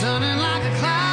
sunning like a cloud.